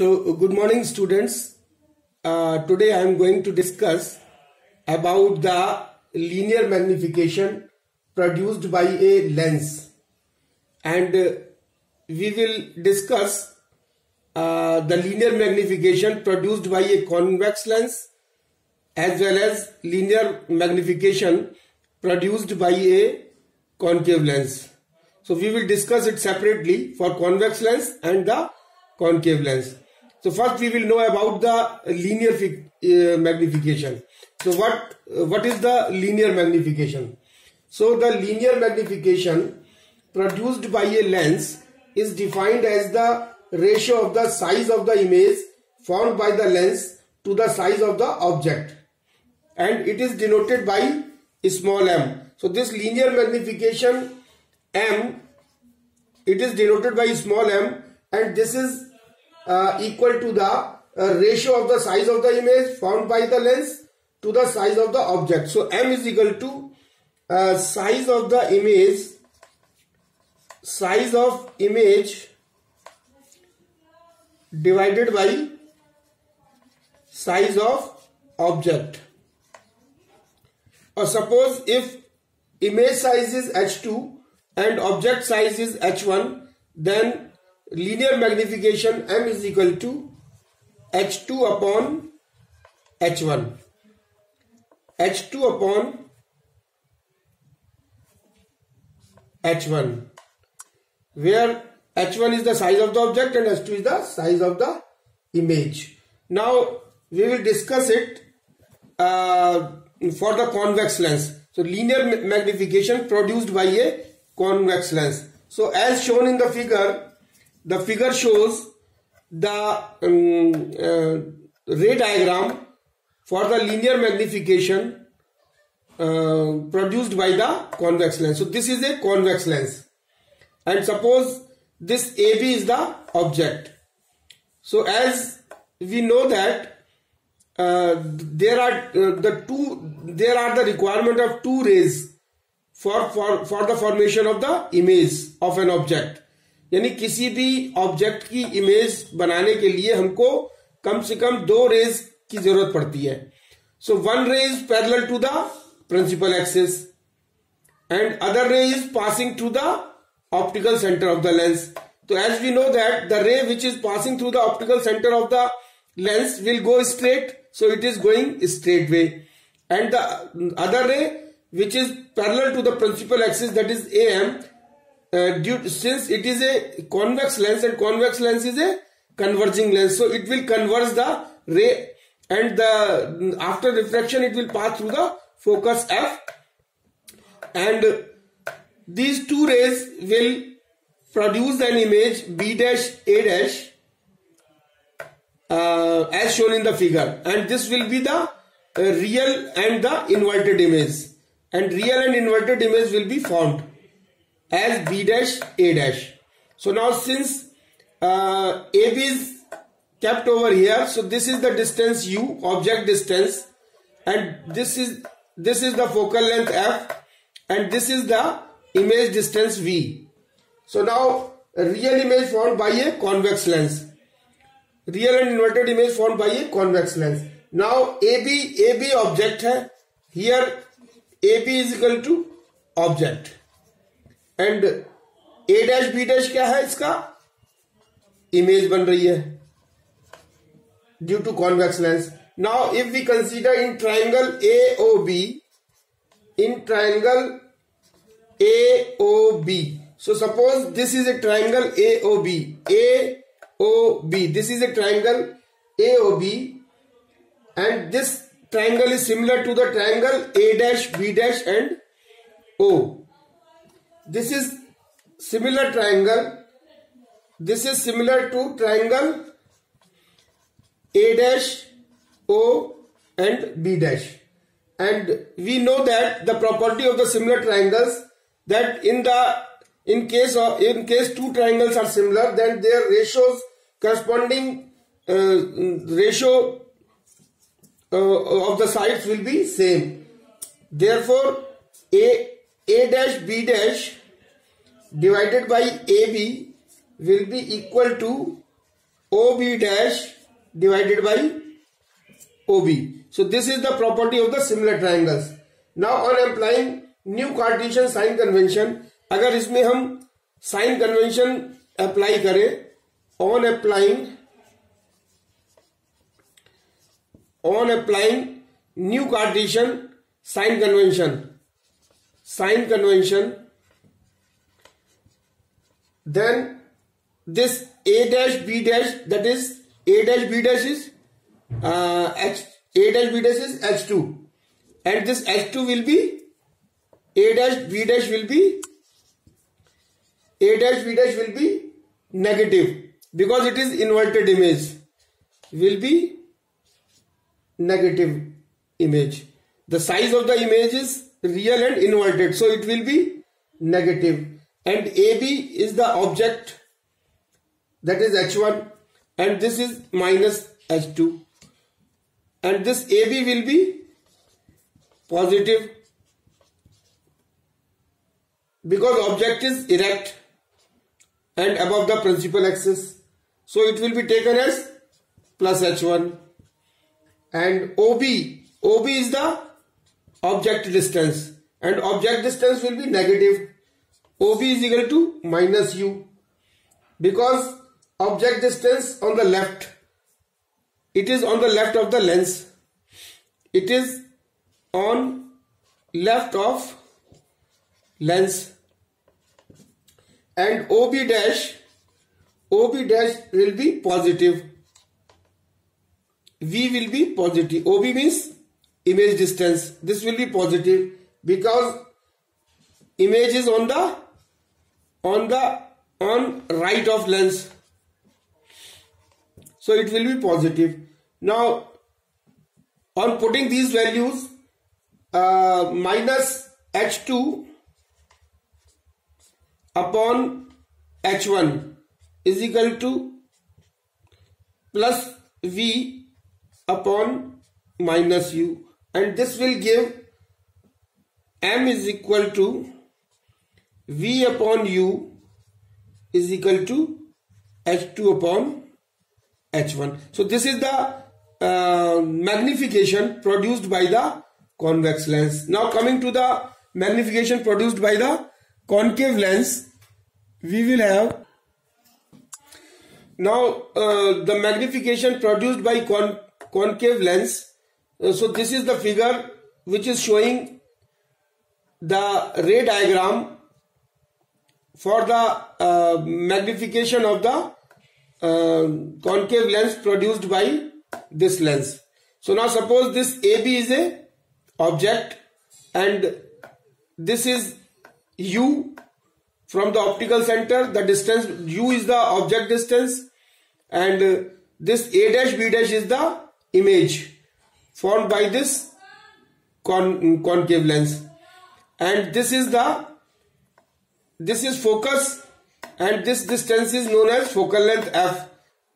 So, good morning students. Uh, today I am going to discuss about the linear magnification produced by a lens and uh, we will discuss uh, the linear magnification produced by a convex lens as well as linear magnification produced by a concave lens. So we will discuss it separately for convex lens and the concave lens. So first we will know about the linear uh, magnification. So what uh, what is the linear magnification? So the linear magnification produced by a lens is defined as the ratio of the size of the image formed by the lens to the size of the object and it is denoted by small m. So this linear magnification m it is denoted by small m and this is uh, equal to the uh, ratio of the size of the image found by the lens to the size of the object. So m is equal to uh, size of the image size of image divided by size of object or suppose if image size is h2 and object size is h1 then linear magnification m is equal to h2 upon h1 h2 upon h1 where h1 is the size of the object and h2 is the size of the image. Now we will discuss it uh, for the convex lens. So linear magnification produced by a convex lens. So as shown in the figure the figure shows the um, uh, ray diagram for the linear magnification uh, produced by the convex lens. So this is a convex lens and suppose this AB is the object. So as we know that uh, there are uh, the two there are the requirement of two rays for for for the formation of the image of an object यानी किसी भी object की image बनाने के लिए हमको कम से कम दो रेज की ज़रूरत पड़ती है। So one ray is parallel to the principal axis and other ray is passing through the optical centre of the lens तो as we know that the ray which is passing through the optical centre of the lens will go straight so it is going straight way and the other ray which is parallel to the principal axis that is a M uh, due since it is a convex lens and convex lens is a converging lens so it will converge the ray and the after refraction it will pass through the focus f and these two rays will produce an image b dash a dash uh, as shown in the figure and this will be the uh, real and the inverted image and real and inverted image will be formed as B dash A dash. So now since uh, AB is kept over here, so this is the distance U, object distance, and this is this is the focal length F, and this is the image distance V. So now real image formed by a convex lens. Real and inverted image formed by a convex lens. Now AB AB object है. Here AB is equal to object. And A dash B dash क्या है इसका? Image बन रही है। Due to convex lens now if we consider in triangle A O B in triangle A O B so suppose this is a triangle A O B A O B this is a triangle A O B and this triangle is similar to the triangle A dash B dash and O this is similar triangle. This is similar to triangle a dash o and b dash. And we know that the property of the similar triangles that in the in case of in case two triangles are similar then their ratios corresponding uh, ratio uh, of the sides will be same. Therefore a a dash b dash divided by A B will be equal to O B dash divided by O B so this is the property of the similar triangles now on employing new Cartesian sign convention अगर इसमें हम sign convention apply करें on applying on applying new Cartesian sign convention sign convention then this a dash b dash that is a dash b dash is uh, h a dash b dash is h2 and this h2 will be a dash b dash will be a dash b dash will be negative because it is inverted image. Will be negative image. The size of the image is real and inverted so it will be negative and AB is the object that is H1 and this is minus H2 and this AB will be positive because object is erect and above the principal axis. So it will be taken as plus H1 and OB OB is the object distance. And object distance will be negative OB is equal to minus U because object distance on the left it is on the left of the lens. It is on left of lens. And OB dash OB dash will be positive. V will be positive. OB means image distance. This will be positive because image is on the on the on right of lens. So it will be positive. Now on putting these values uh, minus h2 upon h1 is equal to plus v upon minus u. And this will give m is equal to v upon u is equal to h2 upon h1 so this is the uh, magnification produced by the convex lens. Now coming to the magnification produced by the concave lens we will have now uh, the magnification produced by con concave lens. Uh, so this is the figure which is showing the ray diagram for the uh, magnification of the uh, concave lens produced by this lens. So now suppose this AB is a object and this is U from the optical center the distance U is the object distance and uh, this A dash B dash is the image formed by this con concave lens and this is the this is focus and this distance is known as focal length f.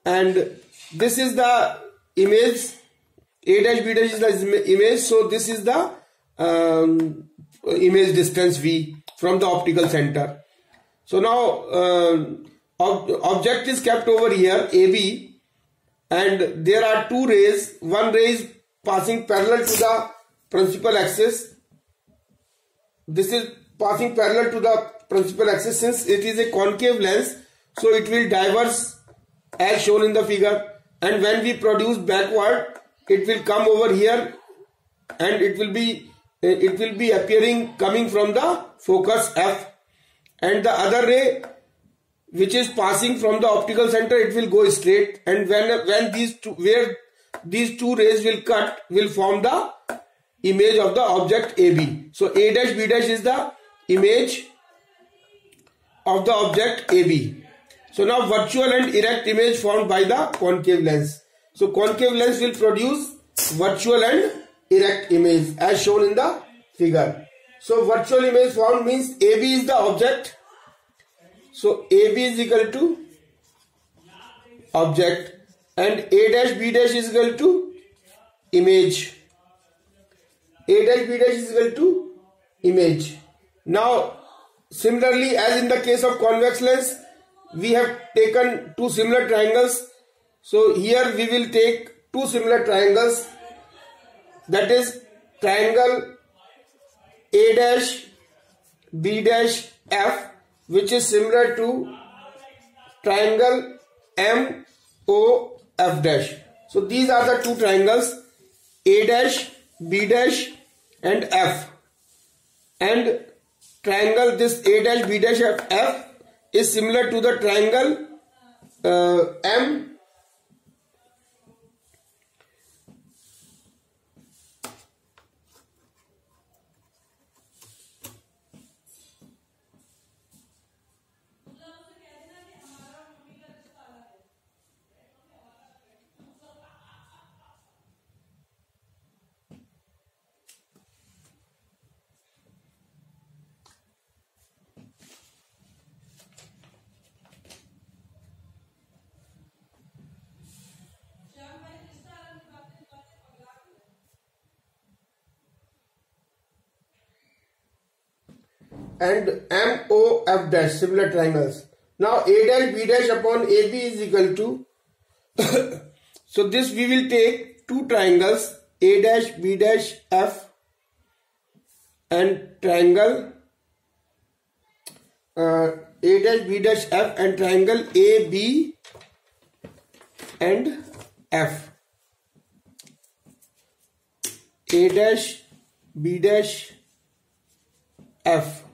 And this is the image a dash b dash is the image. So this is the um, image distance v from the optical center. So now uh, ob object is kept over here ab and there are two rays. One ray is passing parallel to the principal axis. This is passing parallel to the principal axis since it is a concave lens so it will diverge as shown in the figure. And when we produce backward it will come over here and it will be eh, it will be appearing coming from the focus F. And the other ray which is passing from the optical center it will go straight. And when when these two where these two rays will cut will form the image of the object AB so A dash B dash is the image of the object AB. So now virtual and erect image formed by the concave lens. So concave lens will produce virtual and erect image as shown in the figure. So virtual image formed means AB is the object. So AB is equal to object and A dash B dash is equal to image. A dash B dash is equal to image. Now Similarly, as in the case of convex lens, we have taken two similar triangles. So here we will take two similar triangles. That is triangle A dash B dash F which is similar to triangle M O F dash. So these are the two triangles A dash B dash and F. And triangle this A dash B dash F, F is similar to the triangle uh, M and MOF dash similar triangles. Now A dash B dash upon AB is equal to so this we will take two triangles A dash B dash F and triangle uh, A dash B dash F and triangle A B and F. A dash B dash F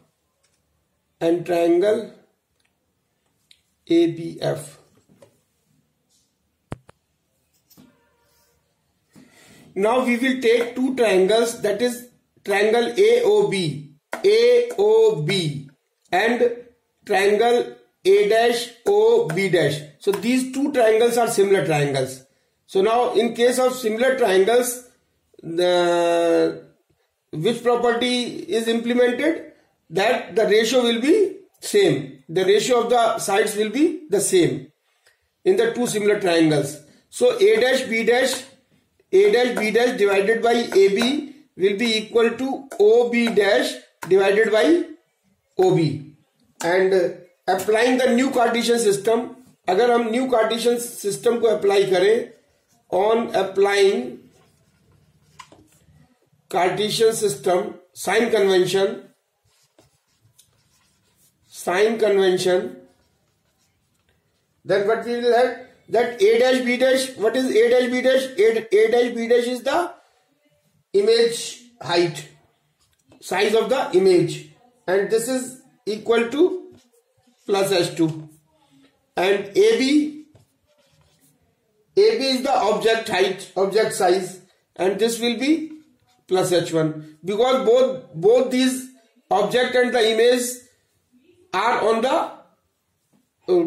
and triangle ABF. Now we will take two triangles that is triangle AOB, AOB and triangle A dash OB dash. So these two triangles are similar triangles. So now in case of similar triangles, the which property is implemented? That the ratio will be same. The ratio of the sides will be the same in the two similar triangles. So A dash B dash A dash B dash divided by AB will be equal to OB dash divided by OB and uh, applying the new Cartesian system अगर हम new Cartesian system को apply करें on applying Cartesian system sign convention sign convention then what we will have? That a dash b dash what is a dash b dash? A, a dash b dash is the image height size of the image. And this is equal to plus h2 and ab ab is the object height object size. And this will be plus h1 because both both these object and the image are on the uh,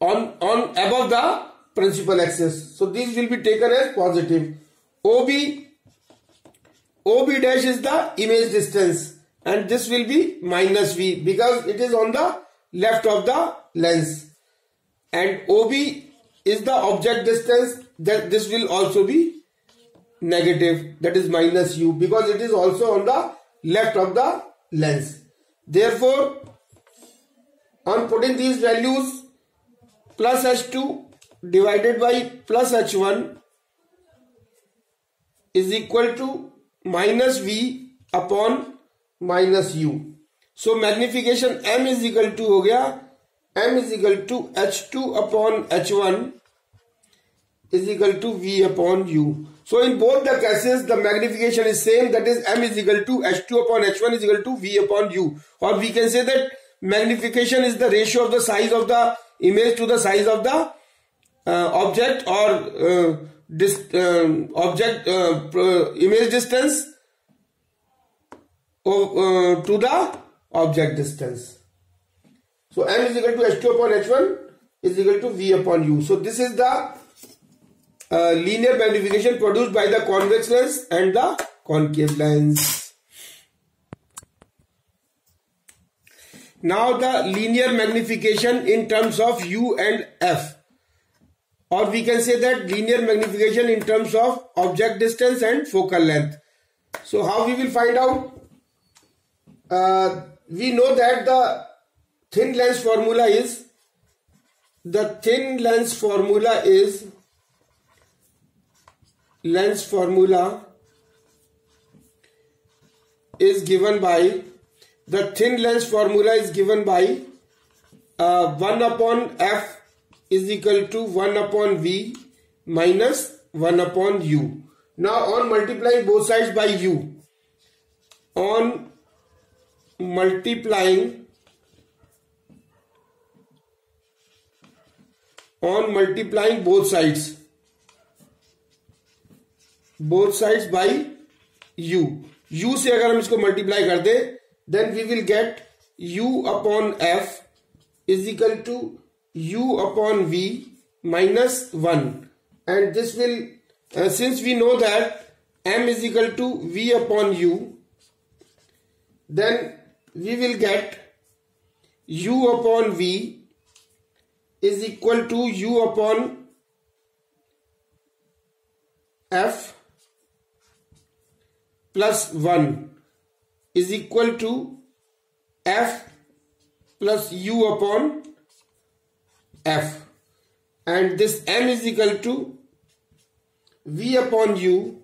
on on above the principal axis. So these will be taken as positive. Ob ob dash is the image distance. And this will be minus v because it is on the left of the lens. And ob is the object distance that this will also be negative. That is minus u because it is also on the left of the lens. Therefore on putting these values plus h2 divided by plus h1 is equal to minus v upon minus u. So magnification m is equal to हो गया m is equal to h2 upon h1 is equal to v upon u. So in both the cases the magnification is same that is m is equal to h2 upon h1 is equal to v upon u or we can say that magnification is the ratio of the size of the image to the size of the uh, object or uh, dis, uh, object uh, image distance of, uh, to the object distance. So m is equal to h2 upon h1 is equal to v upon u. So this is the uh, linear magnification produced by the convex lens and the concave lens. Now the linear magnification in terms of U and F or we can say that linear magnification in terms of object distance and focal length. So how we will find out? Uh, we know that the thin lens formula is the thin lens formula is lens formula is given by the thin lens formula is given by uh, 1 upon f is equal to 1 upon v minus 1 upon u. Now on multiplying both sides by u, on multiplying on multiplying both sides both sides by u u से अगर हम इसको multiply कर दे then we will get u upon f is equal to u upon v minus 1 and this will uh, since we know that m is equal to v upon u then we will get u upon v is equal to u upon f plus 1 is equal to f plus u upon f and this m is equal to v upon u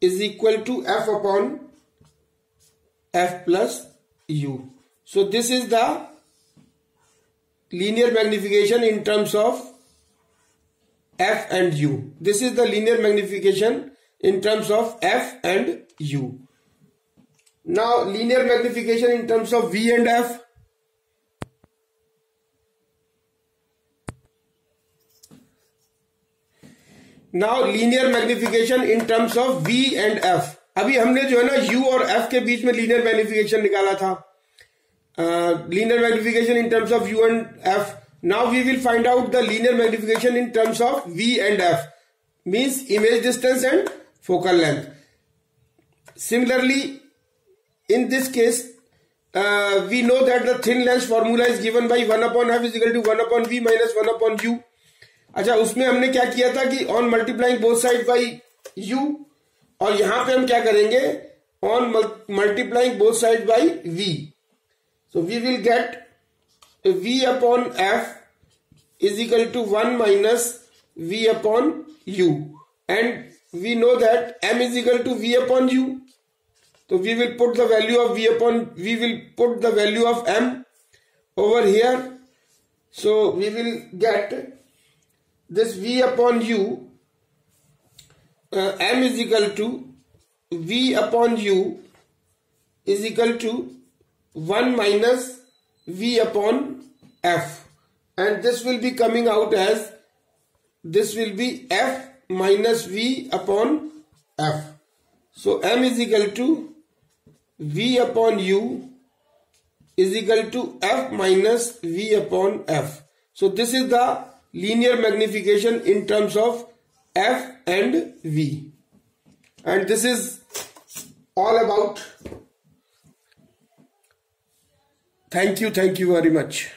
is equal to f upon f plus u. So this is the linear magnification in terms of f and u. This is the linear magnification in terms of f and u. Now, linear magnification in terms of V and F. now linear magnification in terms of V and F अभी हमने जो है ना U और F के बीच में linear magnification निकाला था। Linear magnification in terms of U and F now we will find out the linear magnification in terms of V and F means image distance and focal length similarly In this case, uh, we know that the thin lens formula is given by 1 upon f is equal to 1 upon v minus 1 upon u. अच्छा उसमें हमने क्या किया था कि on multiplying both side by u और यहाँ पे हम क्या करेंगे on multiplying both side by v. So we will get v upon f is equal to 1 minus v upon u and we know that m is equal to v upon u. So we will put the value of v upon, we will put the value of m over here. So we will get this v upon u, uh, m is equal to v upon u is equal to 1 minus v upon f and this will be coming out as this will be f minus V upon F. So M is equal to V upon U is equal to F minus V upon F. So this is the linear magnification in terms of F and V. And this is all about. Thank you. Thank you very much.